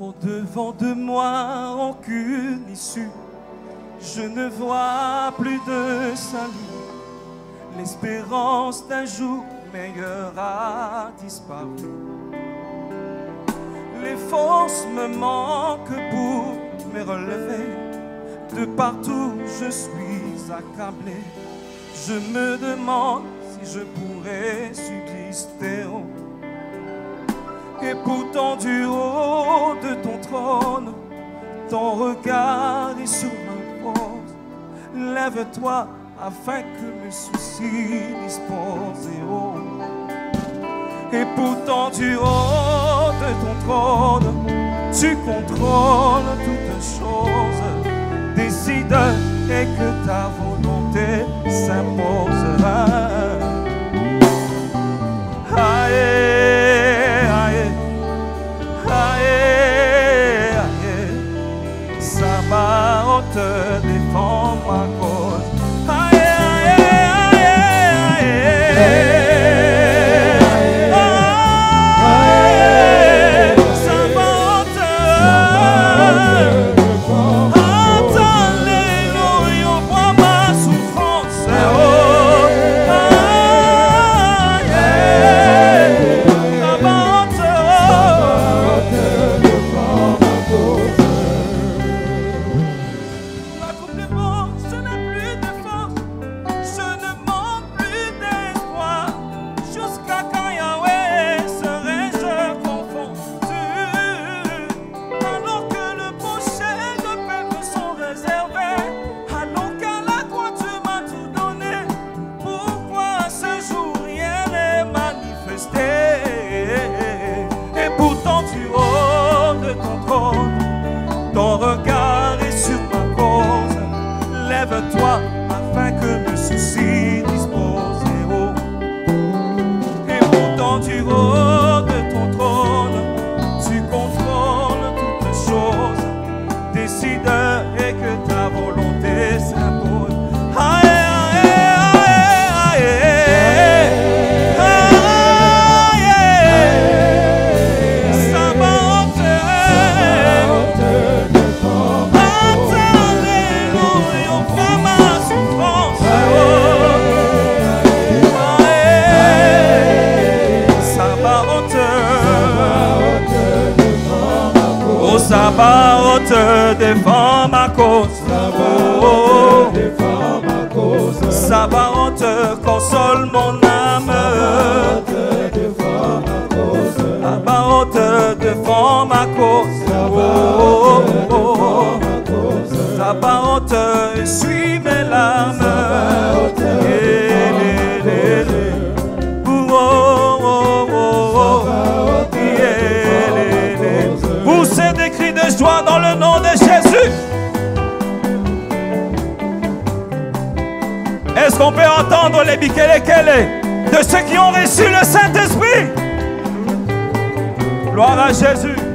Au devant de moi, aucune issue. Je ne vois plus de salut. L'espérance d'un jour meilleur a disparu. Les forces me manquent pour me relever. De partout je suis accablé. Je me demande si je pourrais subsister. Et pourtant du haut de ton trône, ton regard est sur ma cause. Lève-toi afin que mes soucis disposent. oh. Et pourtant du haut de ton trône, tu contrôles toutes Sabaoth défend Oh, Sabaoth, défends ma cause. Oh, Sabaoth, console mon âme. Sabaoth, défends ma cause. Joie dans le nom de Jésus. Est-ce qu'on peut entendre les bikelekele de ceux qui ont reçu le Saint-Esprit? Gloire à Jésus.